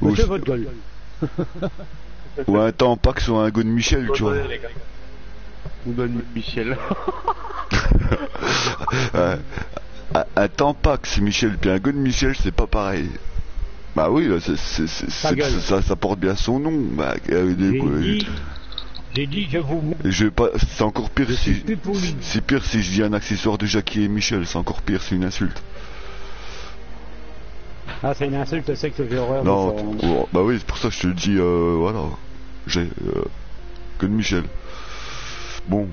Ou, C'est votre gueule. ou un Tampax ou un Gon Michel, tu vois. Ou donne Michel. un, un- un Tampax Michel puis un Gon Michel, c'est pas pareil. Bah oui, ça, ça porte bien son nom. Bah, euh, J'ai dit, j'ai dit, je vous Et je vais pas, c'est encore pire Je si, c'est pire si je dis un accessoire de Jackie et Michel, c'est encore pire, c'est une insulte. Ah, c'est une insulte, c'est que j'ai horreur Non, de ça. oh, bah oui, c'est pour ça que je te dis, euh, voilà. J'ai, euh, que de Michel. Bon,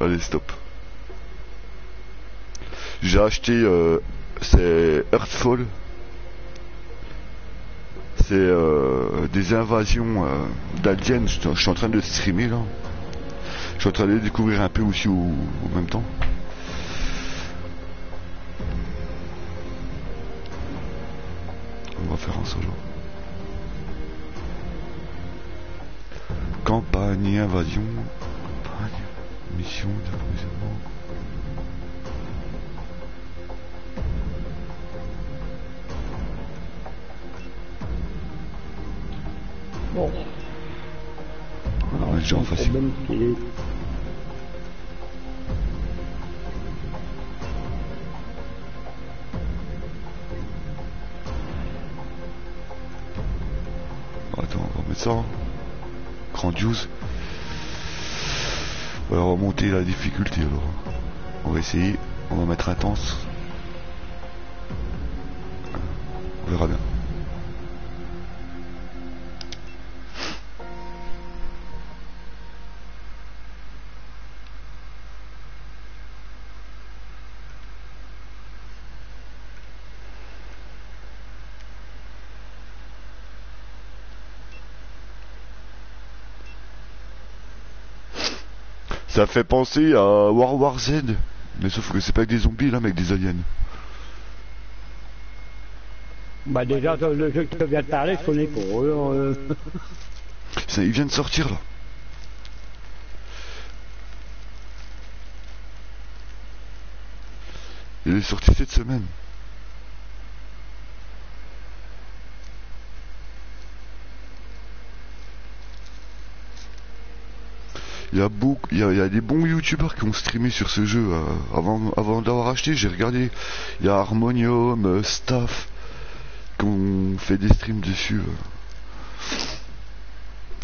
allez, stop. J'ai acheté, euh, c'est Earthfall. C'est euh, des invasions euh, d'aliens, je suis en train de streamer là. Je suis en train de découvrir un peu aussi au, au même temps. On va faire un solo. Campagne, invasion, campagne, mission d'approvisionnement. Bon. On est déjà en facile. Grandiose. On va remonter la difficulté alors. On va essayer. On va mettre intense. On verra bien. Ça fait penser à World War Z. Mais sauf que c'est pas avec des zombies là, mais avec des aliens. Bah déjà, le jeu que tu viens de parler, je connais pas. Alors, euh, Ça, il vient de sortir là. Il est sorti cette semaine. Il y a beaucoup, il y des bons youtubeurs qui ont streamé sur ce jeu euh, avant, avant d'avoir acheté. J'ai regardé, il y a Harmonium, euh, Staff, qui ont fait des streams dessus. euh.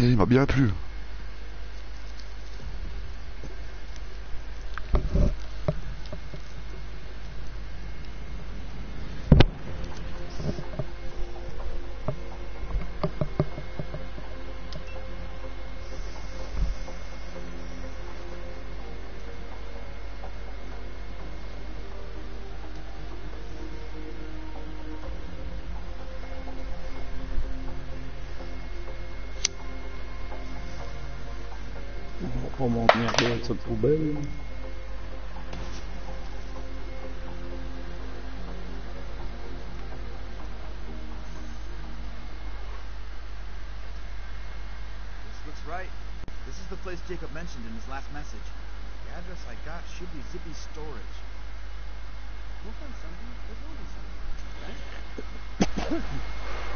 Et il m'a bien plu. On va m'emmerder avec cette poubelle. This looks right. This is the place Jacob mentioned in his last message. The address I got should be Zippy storage. We'll find something. There's always something. Right?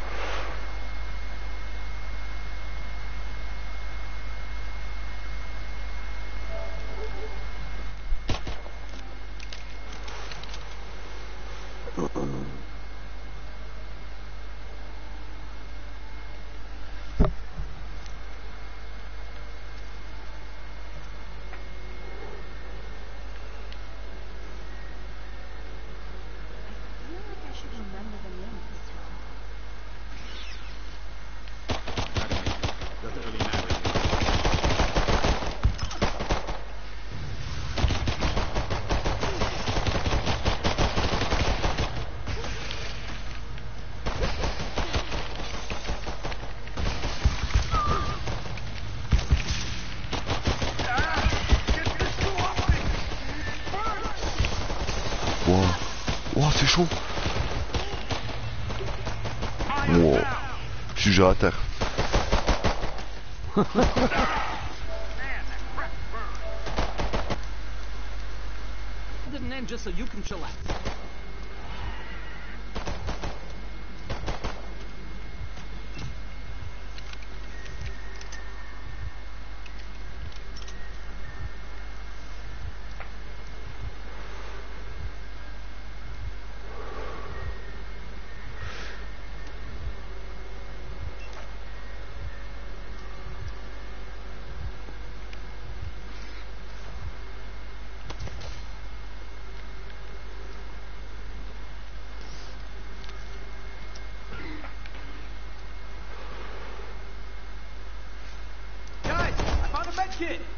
Je suis déjà à terre. didn't end just so you can chillax. 切。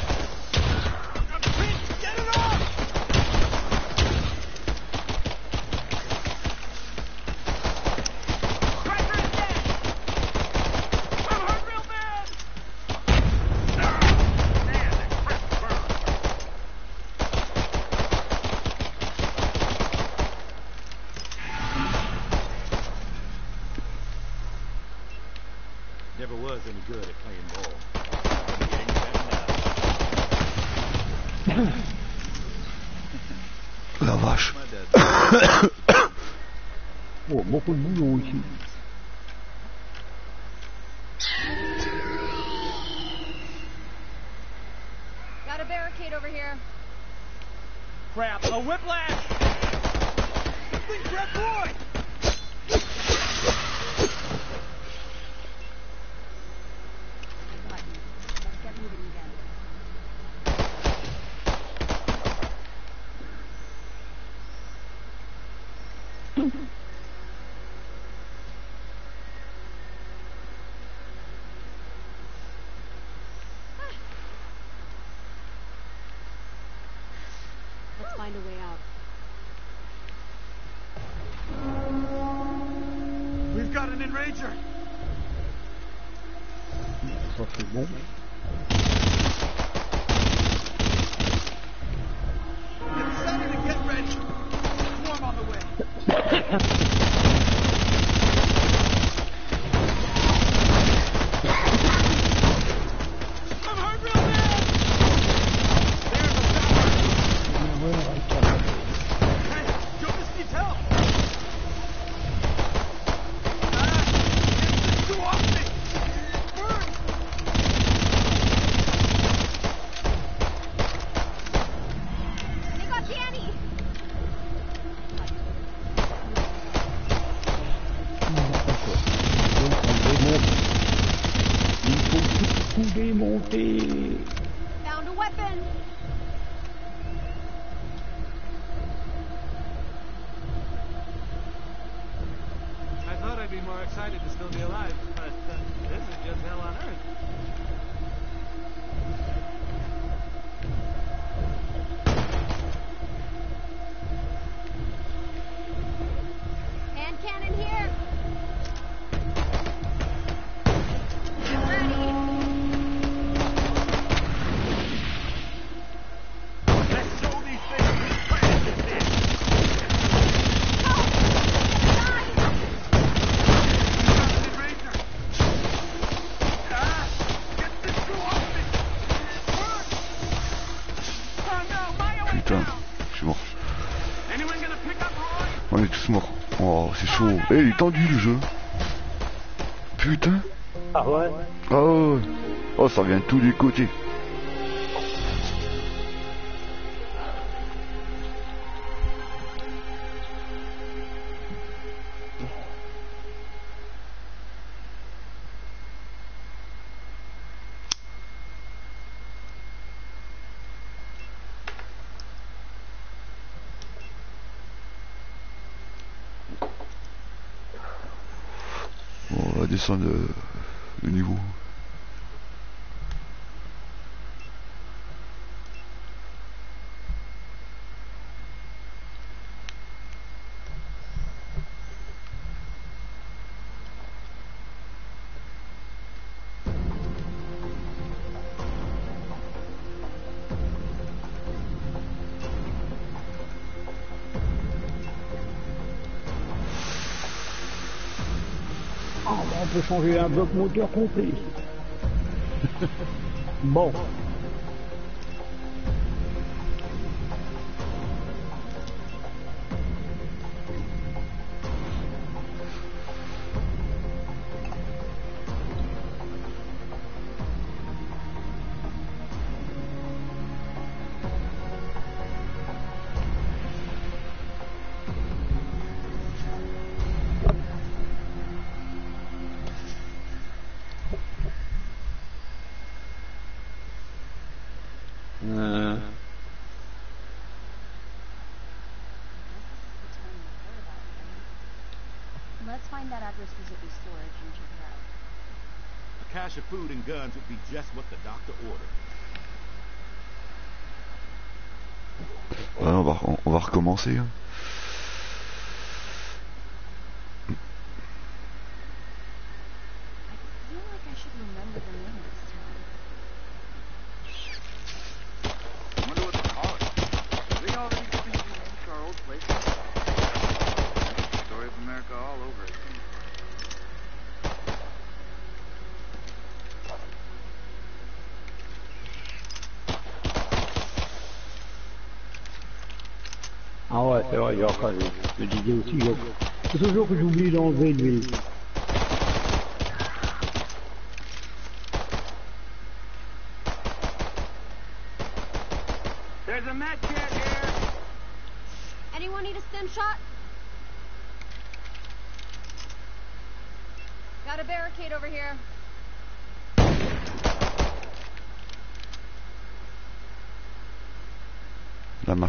They're aboard! on est tous morts. Oh, c'est chaud. Eh, il est tendu le jeu. Putain. Ah ouais? Ah ouais. Oh, ça vient de tous les côtés. Descendre euh, niveau. On peut changer un bloc moteur complet. bon. Of food and guns would be just what the doctor ordered. On, va, on, on va recommencer.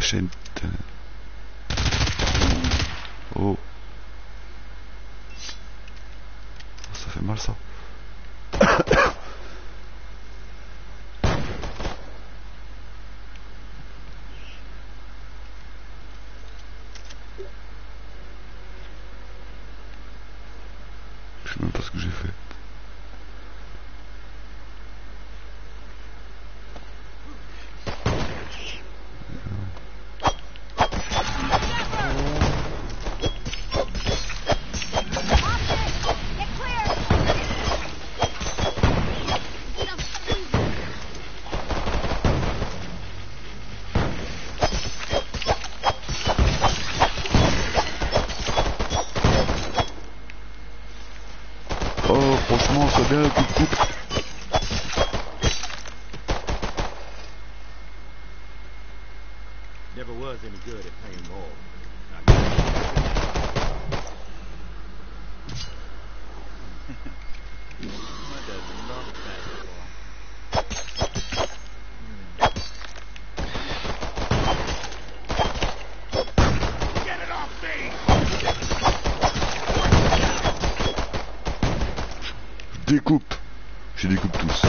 Machette. Oh. Ça fait mal ça. Je sais même pas ce que j'ai fait. Austin, get clear! Need a squeeze. Oh, franchement, ça bien un coup de coupe. Never was any good at paying more. Not What does love basketball? Get it off me! Découpe. Je les découpe tous.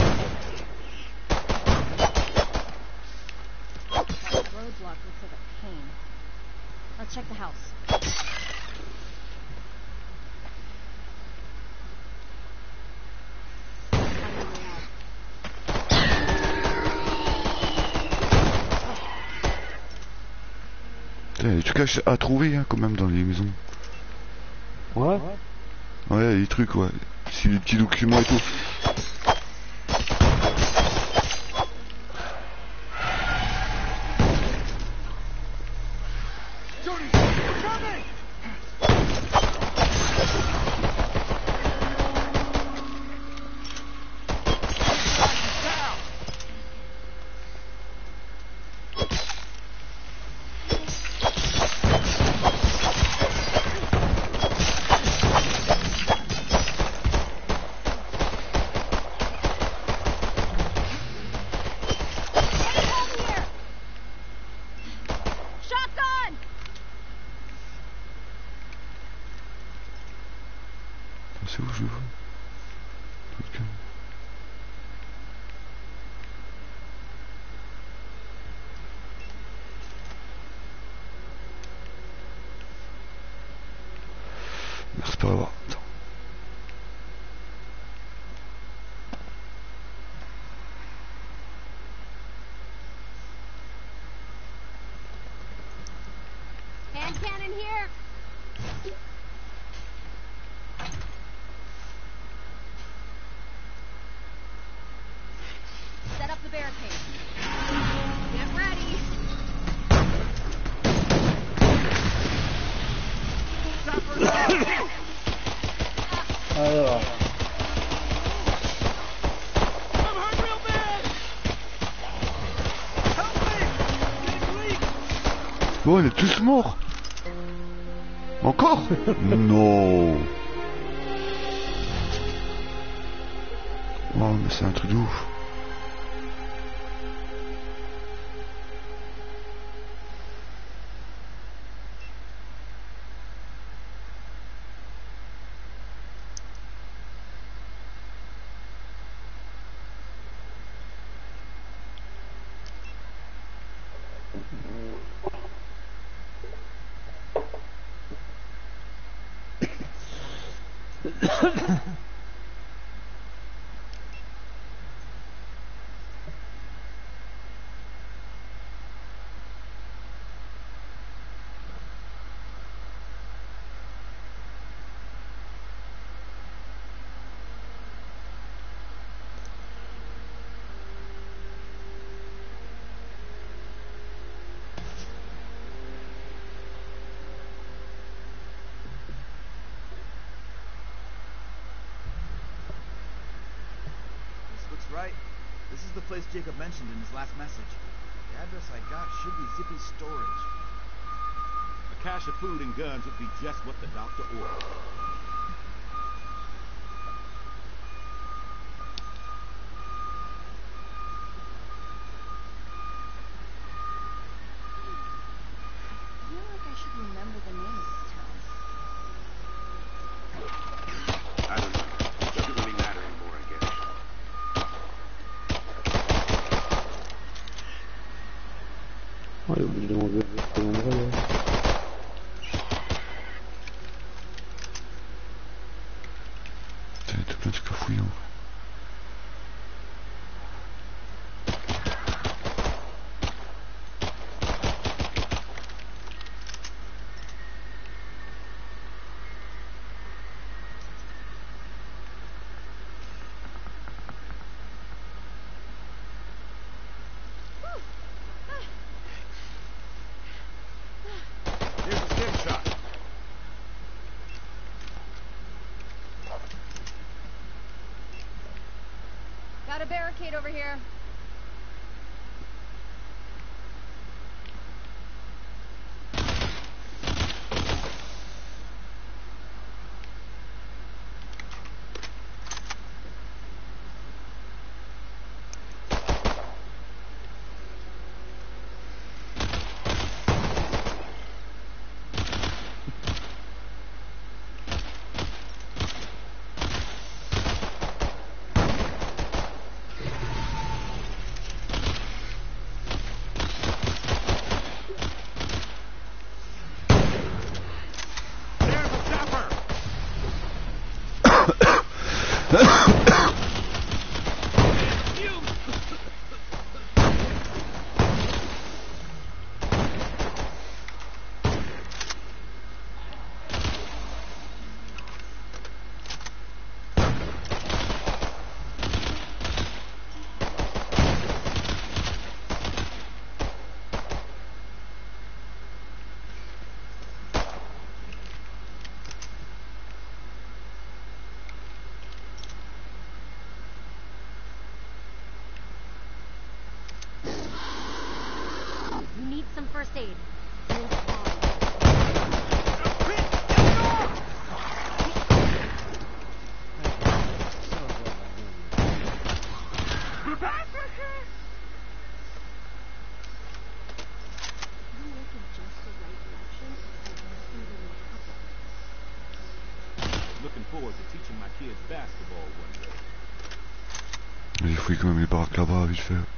Il y a des trucs à, à trouver hein, quand même dans les maisons. Ouais. Ouais, il y a des trucs, ouais. Si des petits documents et tout. Hand cannon here. Set up the barricade. Get ready. Oh, Bon, on est tous morts Encore? Non Oh, mais c'est un truc de ouf. Right. This is the place Jacob mentioned in his last message. The address I got should be Zippy's storage. A cache of food and guns would be just what the doctor ordered. Putain, tout plein de barricade over here. J'ai fouillé quand même les baraques là-bas, vite fait.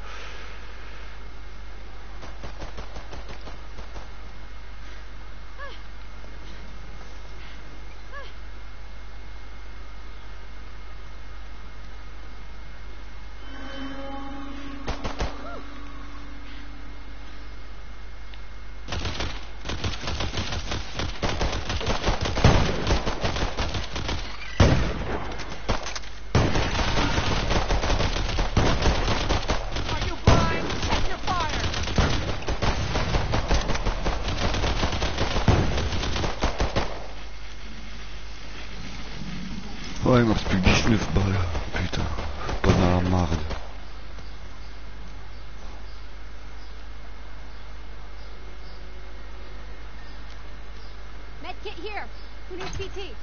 Medkit here. Who needs PT?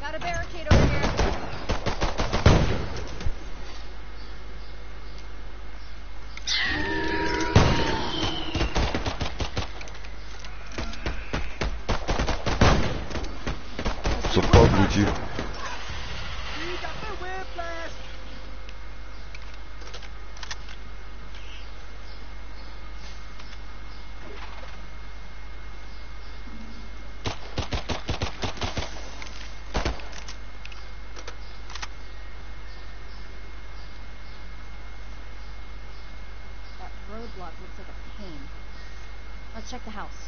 Got a barricade over here. Ils sont pas abrutis. That roadblock looks like a pain. Let's check the house.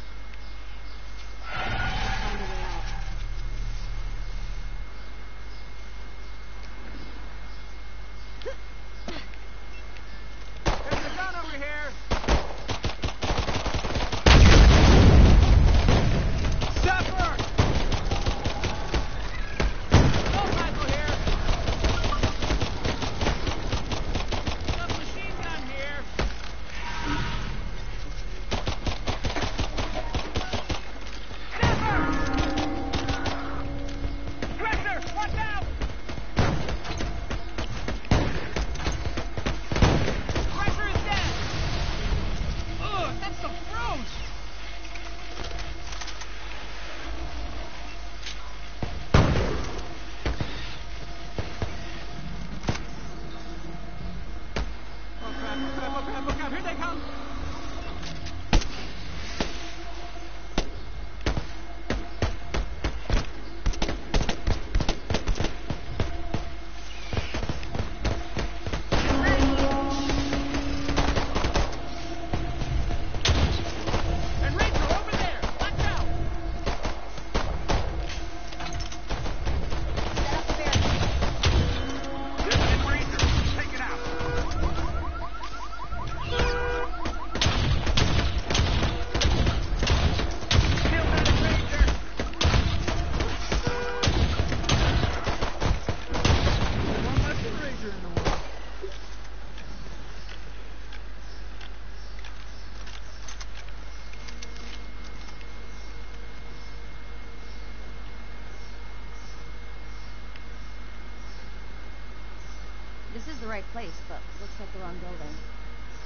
Place, but looks like the wrong building.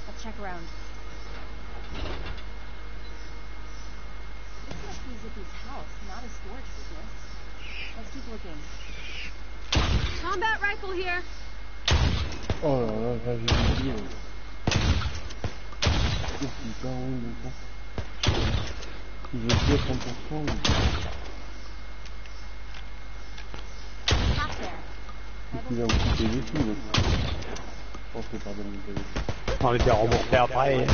Let's check around. This must be Zippy's house, not a storage business. Let's keep looking. Combat rifle here. Oh là, là j'ai oublié. Oh putain, oui, mais bon. Il veut tuer 30%, mais... Half there. Il me couper les couilles, là. Je pense que pardon, va On les a remboursés après.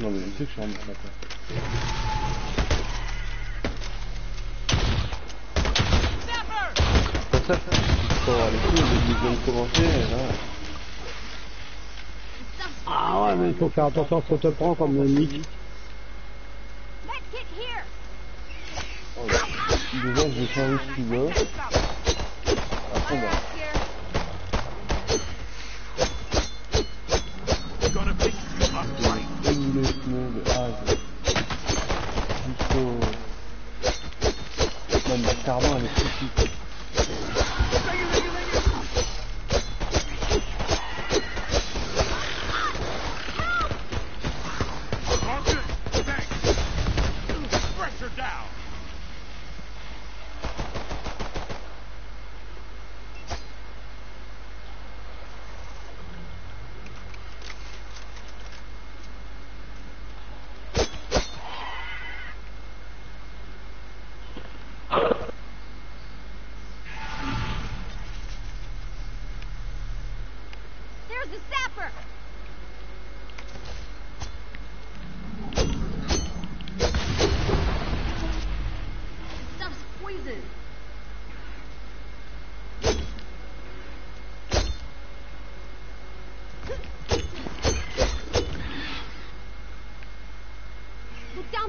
Non, mais je sais que je suis en train de Comme ça, faut avoir les couilles, ils viennent commencer, là. Ah ouais, mais il faut faire attention à ce qu'on te prend comme. Medkit here. Oh. Déjà, je vais changer ce qu'il veut. Après, bah,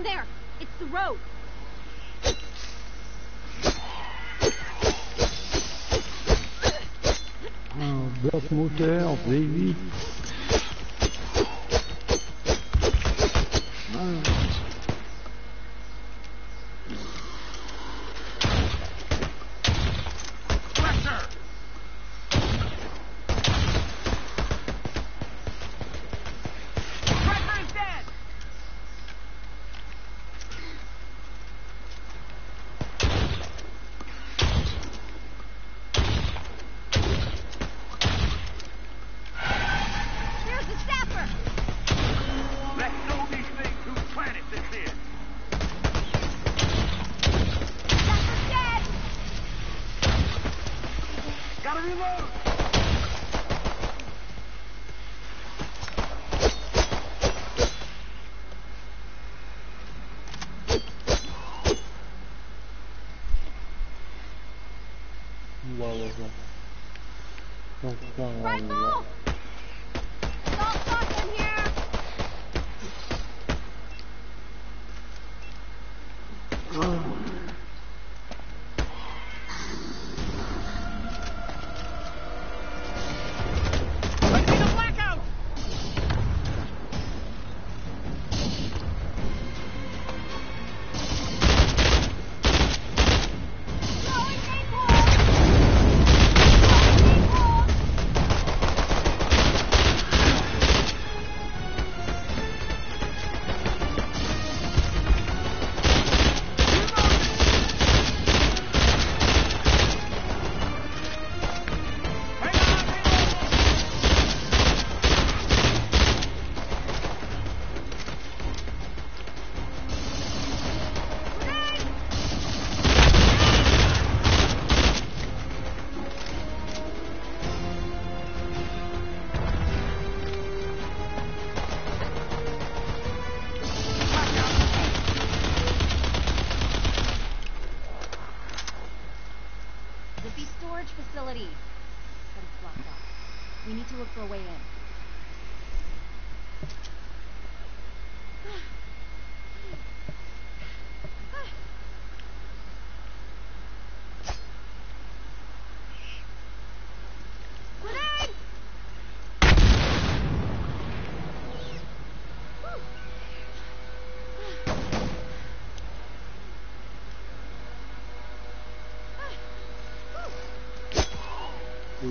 there. It's the road. Un bloc moteur, V8. Lecter! Ouais,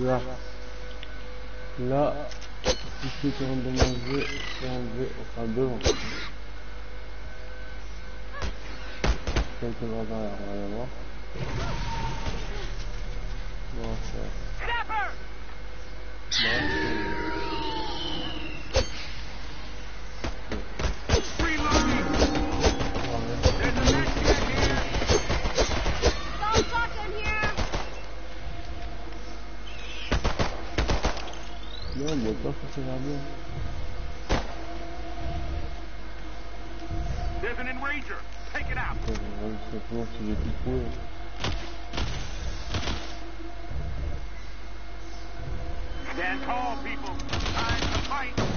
Là. Là. Si c'est qu'on de manger, c'est enlevé, enfin devant. Quelques bras dans l'air, on va aller voir. Bon, ça. Snapper! Non, il n'y a pas forcément bien. There's an enrager! Take it out! Je sais pas si j'ai tout trouvé. Stand tall, people! Time to fight!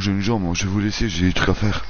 j'ai une jambe, hein. je vais vous laisser, j'ai des trucs à faire.